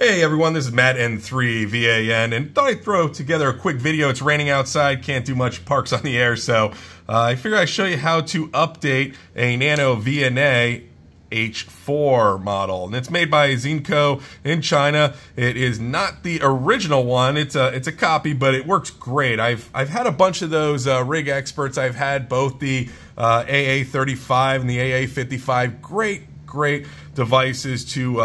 Hey everyone, this is Matt N3VAN, and thought I'd throw together a quick video. It's raining outside, can't do much parks on the air, so uh, I figured I'd show you how to update a Nano VNA H4 model, and it's made by Zeenko in China. It is not the original one; it's a it's a copy, but it works great. I've I've had a bunch of those uh, rig experts. I've had both the uh, AA35 and the AA55. Great, great devices to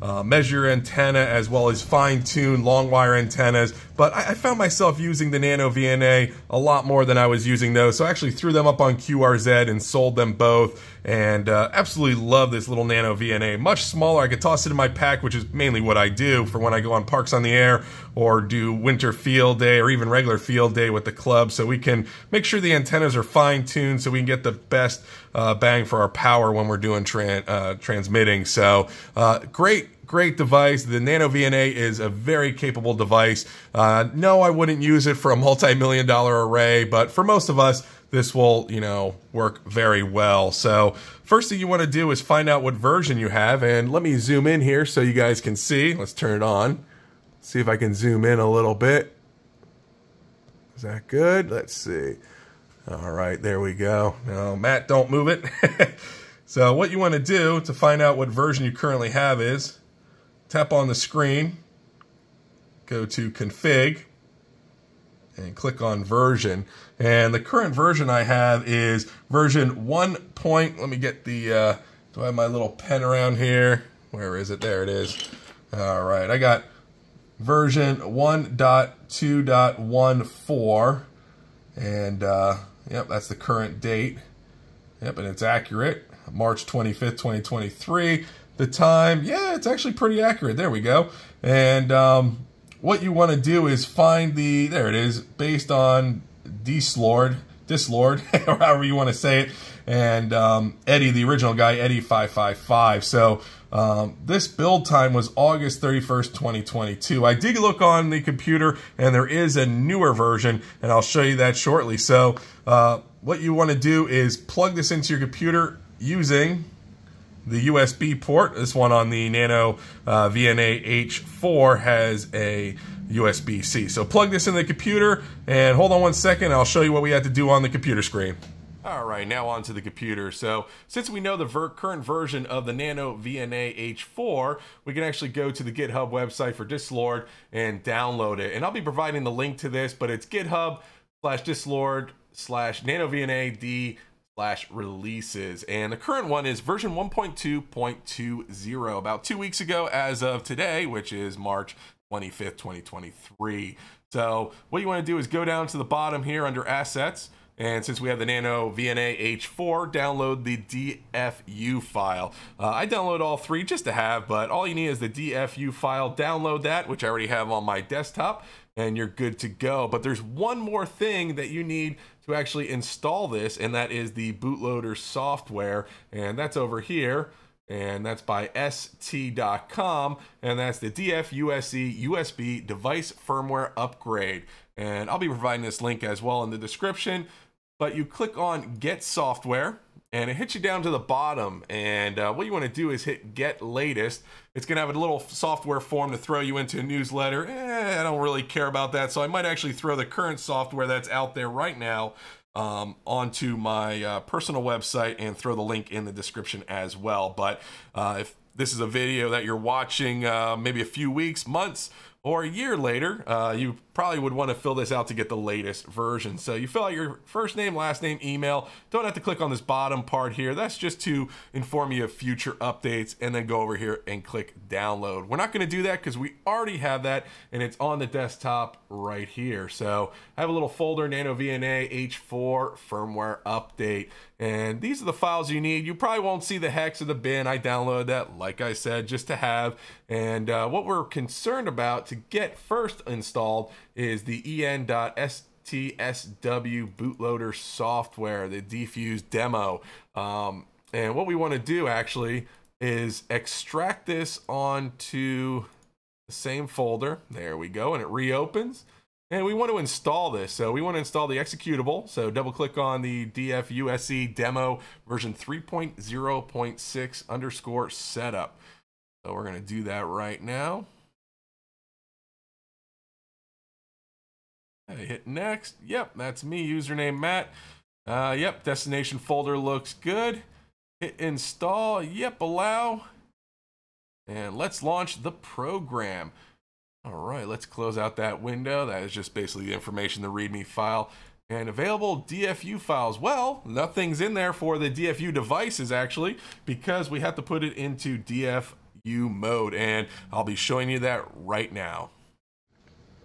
uh, measure antenna as well as fine tune long wire antennas. But I, I, found myself using the Nano VNA a lot more than I was using those. So I actually threw them up on QRZ and sold them both. And uh, absolutely love this little Nano VNA. Much smaller. I could toss it in my pack, which is mainly what I do for when I go on Parks on the Air or do winter field day or even regular field day with the club. So we can make sure the antennas are fine tuned so we can get the best uh, bang for our power when we're doing tra uh, transmitting. So uh, great great device. The Nano VNA is a very capable device. Uh, no, I wouldn't use it for a multi-million dollar array, but for most of us, this will, you know, work very well. So first thing you want to do is find out what version you have. And let me zoom in here so you guys can see. Let's turn it on. See if I can zoom in a little bit. Is that good? Let's see. All right, there we go. Now, Matt, don't move it. so what you want to do to find out what version you currently have is tap on the screen, go to config, and click on version. And the current version I have is version 1. Point, let me get the, uh, do I have my little pen around here? Where is it? There it is. All right, I got version 1.2.14. And, uh, yep, that's the current date. Yep, and it's accurate. March 25th, 2023 the time. Yeah, it's actually pretty accurate. There we go. And um, what you want to do is find the, there it is, based on Dislord, Dislord, or however you want to say it, and um, Eddie, the original guy, edy555. So um, this build time was August 31st, 2022. I did look on the computer, and there is a newer version, and I'll show you that shortly. So uh, what you want to do is plug this into your computer using the USB port. This one on the Nano uh, VNA H4 has a USB-C. So plug this in the computer and hold on one second. I'll show you what we had to do on the computer screen. All right, now onto the computer. So since we know the ver current version of the Nano VNA H4, we can actually go to the GitHub website for Dislord and download it. And I'll be providing the link to this, but it's GitHub slash Dislord slash Nano VNA D slash releases. And the current one is version 1.2.20, about two weeks ago as of today, which is March 25th, 2023. So what you want to do is go down to the bottom here under assets. And since we have the Nano VNA H4, download the DFU file. Uh, I download all three just to have, but all you need is the DFU file. Download that, which I already have on my desktop, and you're good to go. But there's one more thing that you need to actually install this, and that is the bootloader software. And that's over here and that's by st.com and that's the DFUSE USB device firmware upgrade and I'll be providing this link as well in the description but you click on get software and it hits you down to the bottom. And uh, what you want to do is hit get latest. It's going to have a little software form to throw you into a newsletter. Eh, i don't really care about that so i might actually throw the current software that's out there right now um, onto my uh, personal website and throw the link in the description as well. But uh, if this is a video that you're watching uh, maybe a few weeks months or a year later, uh, you probably would want to fill this out to get the latest version. So you fill out your first name, last name, email. Don't have to click on this bottom part here. That's just to inform you of future updates and then go over here and click download. We're not going to do that because we already have that and it's on the desktop right here. So I have a little folder, Nano VNA H4 firmware update. And these are the files you need. You probably won't see the hex of the bin. I downloaded that, like I said, just to have. And uh, what we're concerned about to get first installed is the en.stsw bootloader software, the DfuSe demo. Um, and what we want to do actually is extract this onto the same folder. There we go. And it reopens. And we want to install this. So we want to install the executable. So double click on the DFUSE demo version 3.0.6 underscore setup. So we're going to do that right now. I hit next. Yep, that's me, username Matt. Uh, yep, destination folder looks good. Hit install. Yep, allow. And let's launch the program. All right, let's close out that window. That is just basically the information, the README file. And available DFU files. Well, nothing's in there for the DFU devices actually, because we have to put it into DFU mode. And I'll be showing you that right now.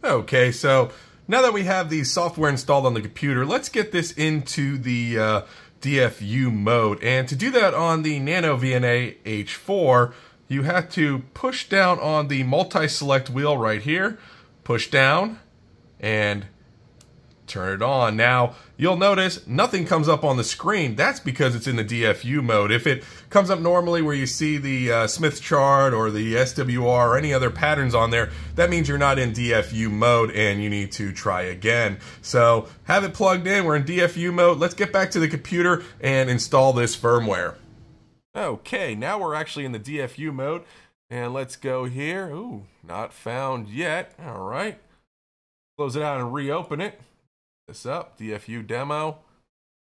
Okay, so now that we have the software installed on the computer, let's get this into the uh, DFU mode. And to do that on the Nano VNA H4, you have to push down on the multi-select wheel right here, push down, and turn it on. Now, you'll notice nothing comes up on the screen. That's because it's in the DFU mode. If it comes up normally where you see the uh, Smith chart or the SWR or any other patterns on there, that means you're not in DFU mode and you need to try again. So have it plugged in. We're in DFU mode. Let's get back to the computer and install this firmware. Okay, now we're actually in the DFU mode. And let's go here. Ooh, not found yet. All right. Close it out and reopen it this up, DFU demo.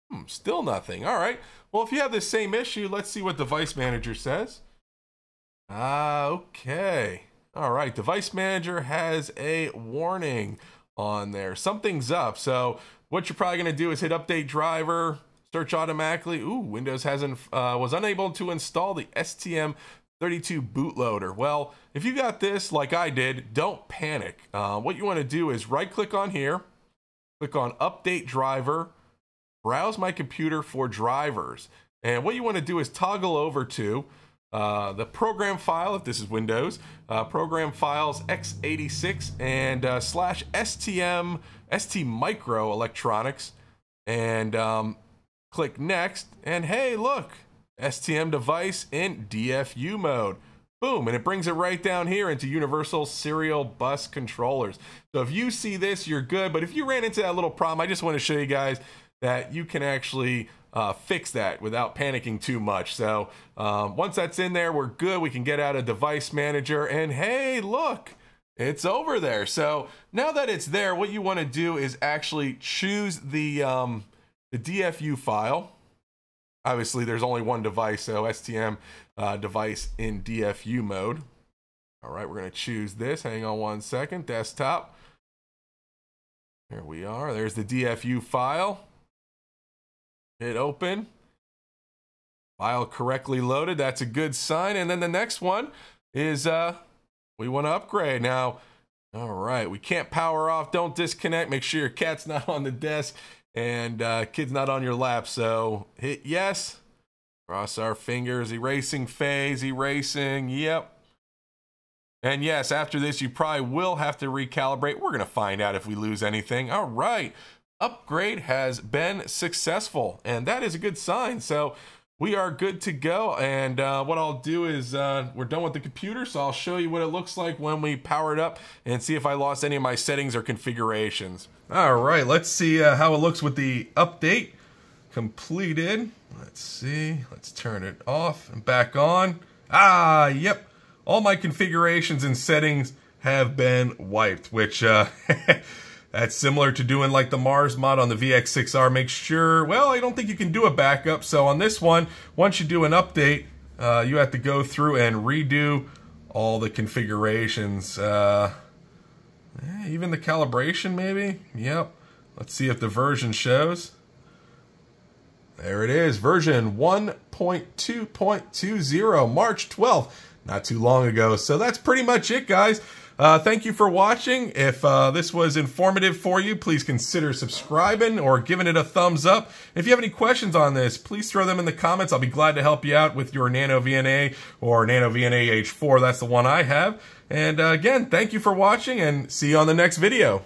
Hmm, still nothing. All right. Well, if you have the same issue, let's see what Device Manager says. Ah, okay. All right. Device Manager has a warning on there. Something's up. So what you're probably going to do is hit Update Driver, search automatically. Ooh, Windows hasn't uh, was unable to install the STM 32 bootloader. Well, if you got this like I did, don't panic. Uh, what you want to do is right click on here click on Update Driver, browse my computer for drivers. And what you want to do is toggle over to uh, the program file, if this is Windows, uh, program files x86 and uh, slash STM, ST Micro Electronics, and um, click Next. And hey, look, STM device in DFU mode. Boom, and it brings it right down here into Universal Serial Bus Controllers. So if you see this, you're good. But if you ran into that little problem, I just want to show you guys that you can actually uh, fix that without panicking too much. So um, once that's in there, we're good. We can get out a device manager and hey, look, it's over there. So now that it's there, what you want to do is actually choose the, um, the DFU file. Obviously, there's only one device, so STM uh, device in DFU mode. All right, we're going to choose this. Hang on one second. Desktop. There we are. There's the DFU file. Hit open. File correctly loaded. That's a good sign. And then the next one is uh, we want to upgrade. Now, all right, we can't power off. Don't disconnect. Make sure your cat's not on the desk and uh, kid's not on your lap. So hit yes. Cross our fingers. Erasing phase, erasing. Yep. And yes, after this, you probably will have to recalibrate. We're going to find out if we lose anything. All right. Upgrade has been successful, and that is a good sign. So we are good to go. And uh, what I'll do is uh, we're done with the computer, so I'll show you what it looks like when we power it up and see if I lost any of my settings or configurations. All right, let's see uh, how it looks with the update completed. Let's see. Let's turn it off and back on. Ah, yep. All my configurations and settings have been wiped, which uh, that's similar to doing like the Mars mod on the VX6R. Make sure, well, I don't think you can do a backup. So on this one, once you do an update, uh, you have to go through and redo all the configurations. Uh, Eh, even the calibration, maybe? Yep. Let's see if the version shows. There it is, version 1.2.20, March 12th, not too long ago. So that's pretty much it, guys. Uh, thank you for watching. If uh, this was informative for you, please consider subscribing or giving it a thumbs up. If you have any questions on this, please throw them in the comments. I'll be glad to help you out with your Nano VNA or Nano VNA H4. That's the one I have. And uh, again, thank you for watching and see you on the next video.